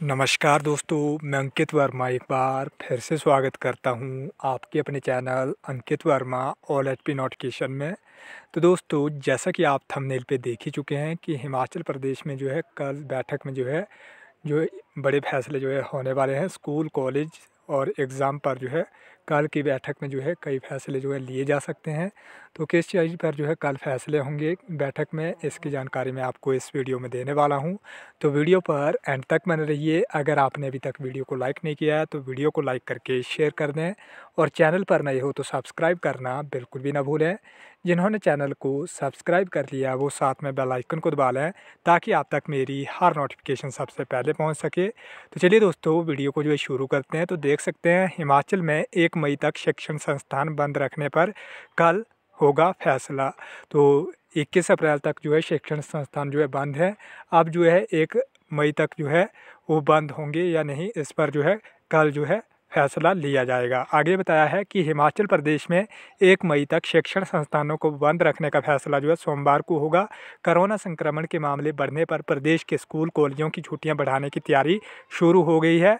नमस्कार दोस्तों, मैं अंकित वर्मा एक बार फिर से स्वागत करता हूँ आपके अपने channel Ankit Verma all H P notification में। तो दोस्तों, जैसा कि आप थंबनेल पे देख ही चुके हैं कि हिमाचल प्रदेश में जो है कल बैठक में जो है, जो बड़े फैसले जो है होने वाले हैं, स्कूल, कॉलेज और एग्ज़ाम पर जो है कल की बैठक में जो है कई फैसले जो है लिए जा सकते हैं। तो किस चीज़ पर जो है कल फैसले होंगे बैठक में, इसकी जानकारी मैं आपको इस वीडियो में देने वाला हूँ। तो वीडियो पर एंड तक बने रहिए। अगर आपने अभी तक वीडियो को लाइक नहीं किया है तो वीडियो को लाइक करके शेयर कर दें और चैनल पर नए हो तो सब्सक्राइब करना बिल्कुल भी ना भूलें। जिन्होंने चैनल को सब्सक्राइब कर लिया वो साथ में बेल आइकन को दबा लें ताकि आप तक मेरी हर नोटिफिकेशन सबसे पहले पहुँच सके। तो चलिए दोस्तों, वीडियो को जो है शुरू करते हैं। तो देख सकते हैं, हिमाचल में एक मई तक शिक्षण संस्थान बंद रखने पर कल होगा फैसला। तो 21 अप्रैल तक जो है शिक्षण संस्थान जो है बंद है। अब जो है एक मई तक जो है वो बंद होंगे या नहीं, इस पर जो है कल जो है फैसला लिया जाएगा। आगे बताया है कि हिमाचल प्रदेश में एक मई तक शिक्षण संस्थानों को बंद रखने का फैसला जो है सोमवार को होगा। कोरोना संक्रमण के मामले बढ़ने पर प्रदेश के स्कूल, कॉलेजों की छुट्टियाँ बढ़ाने की तैयारी शुरू हो गई है।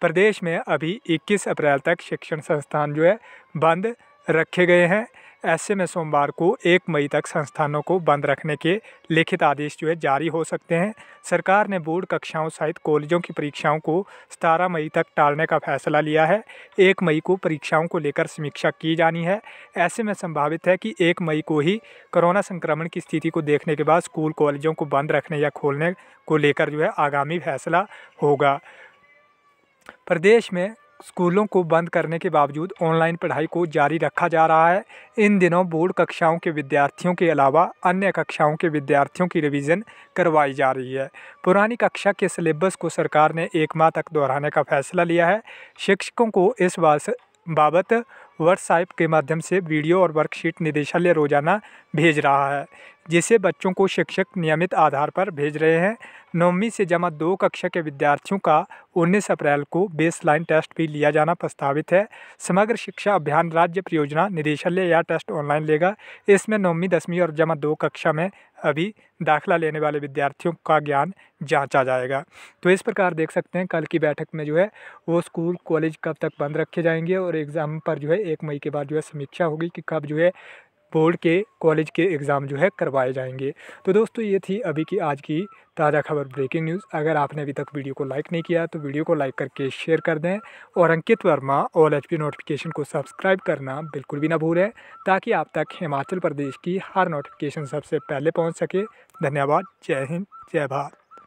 प्रदेश में अभी 21 अप्रैल तक शिक्षण संस्थान जो है बंद रखे गए हैं। ऐसे में सोमवार को एक मई तक संस्थानों को बंद रखने के लिखित आदेश जो है जारी हो सकते हैं। सरकार ने बोर्ड कक्षाओं सहित कॉलेजों की परीक्षाओं को सतारह मई तक टालने का फैसला लिया है। एक मई को परीक्षाओं को लेकर समीक्षा की जानी है। ऐसे में संभावित है कि एक मई को ही कोरोना संक्रमण की स्थिति को देखने के बाद स्कूल, कॉलेजों को बंद रखने या खोलने को लेकर जो है आगामी फैसला होगा। प्रदेश में स्कूलों को बंद करने के बावजूद ऑनलाइन पढ़ाई को जारी रखा जा रहा है। इन दिनों बोर्ड कक्षाओं के विद्यार्थियों के अलावा अन्य कक्षाओं के विद्यार्थियों की रिवीजन करवाई जा रही है। पुरानी कक्षा के सिलेबस को सरकार ने एक माह तक दोहराने का फैसला लिया है। शिक्षकों को इस बाबत व्हाट्सएप के माध्यम से वीडियो और वर्कशीट निदेशालय रोज़ाना भेज रहा है। जिसे बच्चों को शिक्षक नियमित आधार पर भेज रहे हैं। नौवीं से जमा दो कक्षा के विद्यार्थियों का 19 अप्रैल को बेसलाइन टेस्ट भी लिया जाना प्रस्तावित है। समग्र शिक्षा अभियान राज्य परियोजना निदेशालय यह टेस्ट ऑनलाइन लेगा। इसमें नौवीं, दसवीं और जमा दो कक्षा में अभी दाखिला लेने वाले विद्यार्थियों का ज्ञान जांचा जाएगा। तो इस प्रकार देख सकते हैं, कल की बैठक में जो है, वो स्कूल, कॉलेज कब तक बंद रखे जाएँगे और एग्ज़ाम पर जो है, एक मई के बाद जो है समीक्षा होगी कि कब जो है बोर्ड के कॉलेज के एग्ज़ाम जो है करवाए जाएँगे। तो दोस्तों, ये थी अभी की आज की ताज़ा खबर ब्रेकिंग न्यूज़। अगर आपने अभी तक वीडियो को लाइक नहीं किया तो वीडियो को लाइक करके शेयर कर दें और Ankit Verma all HP notification को सब्सक्राइब करना बिल्कुल भी ना भूलें, ताकि आप तक हिमाचल प्रदेश की हर नोटिफिकेशन सबसे पहले पहुँच सके। धन्यवाद। जय हिंद। जय भारत।